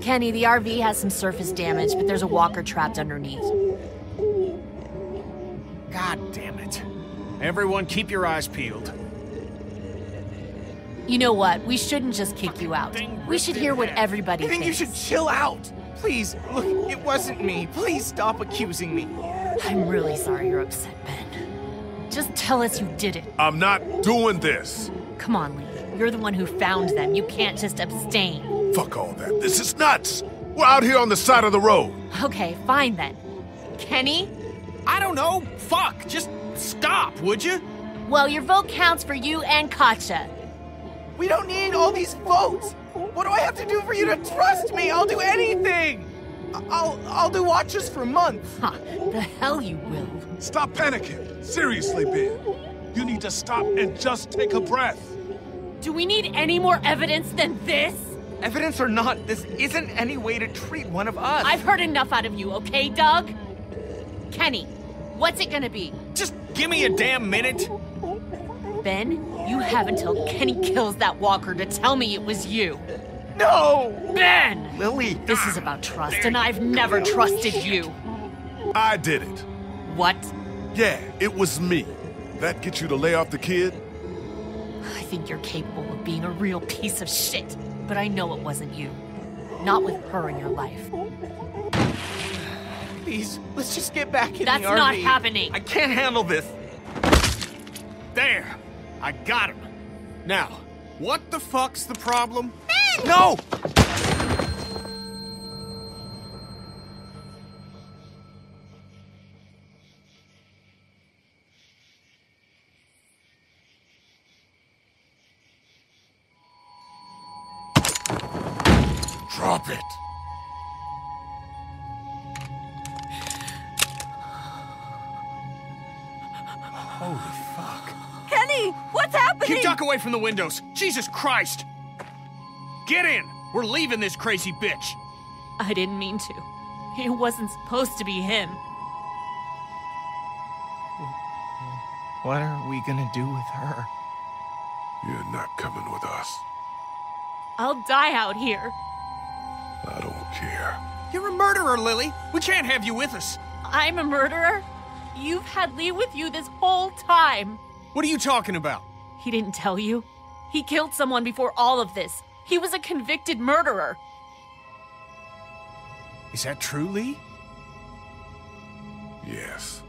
Kenny, the RV has some surface damage, but there's a walker trapped underneath. God damn it. Everyone, keep your eyes peeled. You know what? We shouldn't just kick Fucking you out. We should hear what everybody I think thinks. you should chill out. Please, look, it wasn't me. Please stop accusing me. I'm really sorry you're upset, Ben. Just tell us you did it. I'm not doing this. Come on, Lee. You're the one who found them. You can't just abstain. Fuck all that. This is nuts. We're out here on the side of the road. Okay, fine then. Kenny? I don't know. Fuck. Just stop, would you? Well, your vote counts for you and Katjaa. We don't need all these votes. What do I have to do for you to trust me? I'll do anything. I- I'll I'll do watches for months. Huh, the hell you will. Stop panicking. Seriously, Ben. You need to stop and just take a breath. Do we need any more evidence than this? Evidence or not, this isn't any way to treat one of us. I've heard enough out of you, okay, Doug? Kenny, what's it gonna be? Just give me a damn minute. Ben, you have until Kenny kills that walker to tell me it was you. No. Ben! Lilly, This is about trust, and I've never trusted you. I did it. What? Yeah, it was me. That get you to lay off the kid? I think you're capable of being a real piece of shit, but I know it wasn't you. Not with her in your life. please, let's just get back in That's the RV. not happening. I can't handle this. There. I got him. Now, what the fuck's the problem? No! Drop it. Holy fuck. Kenny, what's happening? Keep Duck away from the windows. Jesus Christ. Get in. We're leaving this crazy bitch. I didn't mean to. It wasn't supposed to be him. What are we gonna do with her? You're not coming with us. I'll die out here. I don't care. You're a murderer, Lilly. We can't have you with us. I'm a murderer? You've had Lee with you this whole time. What are you talking about? He didn't tell you. He killed someone before all of this. He was a convicted murderer. Is that true, Lee? Yes.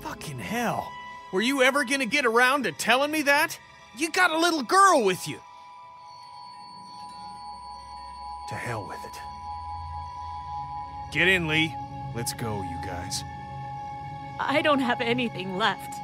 Fucking hell. Were you ever gonna get around to telling me that? You got a little girl with you. To hell with it. Get in, Lee. Let's go, you guys. I don't have anything left.